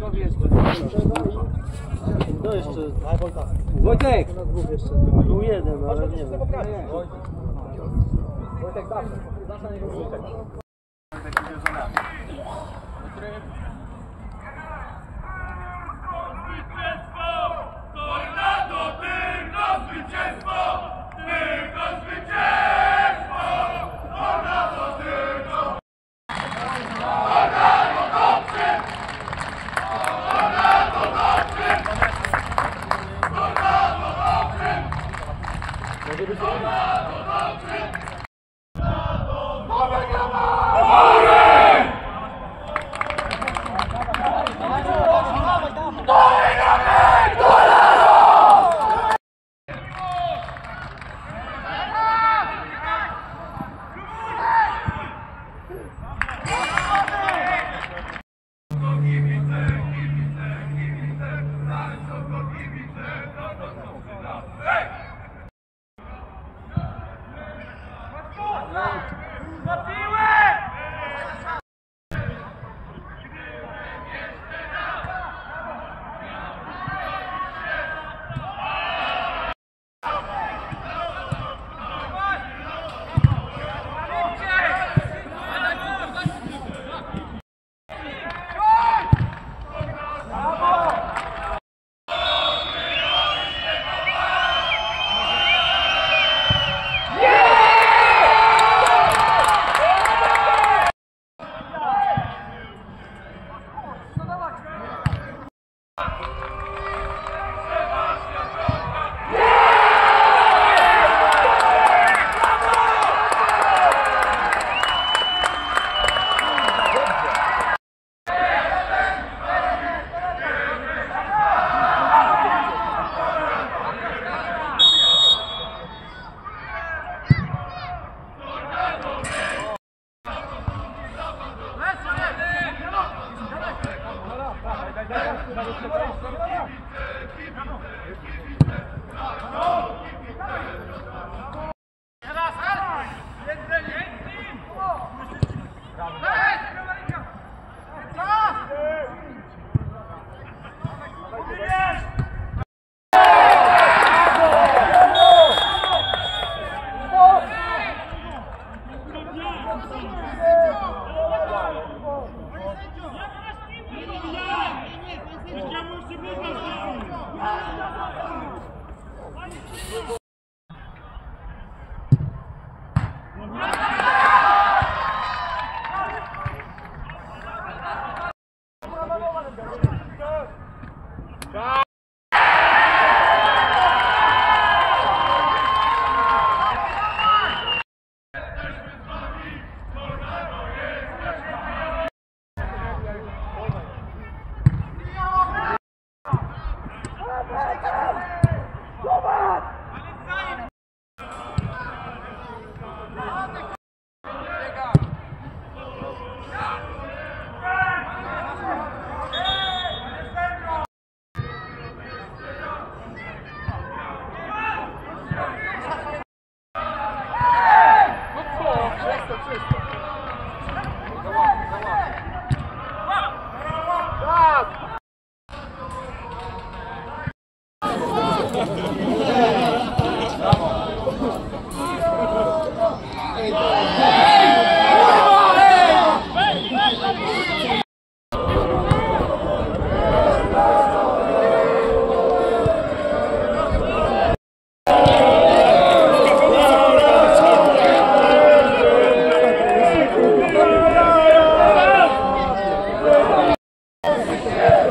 Wojtkowi jeszcze. To jeszcze, Wojtek! Był jeden, ale nie wiem. Wojtek zawsze. Zawsze na niego wrzucać. Tornado トップ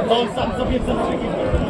Tolak, tapi.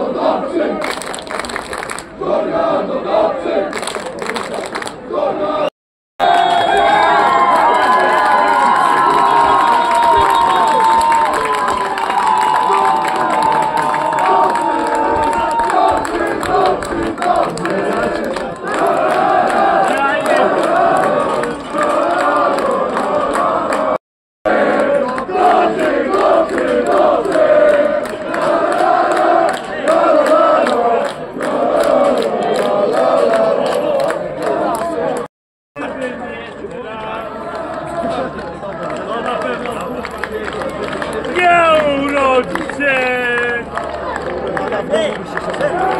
とうございます 3, 60.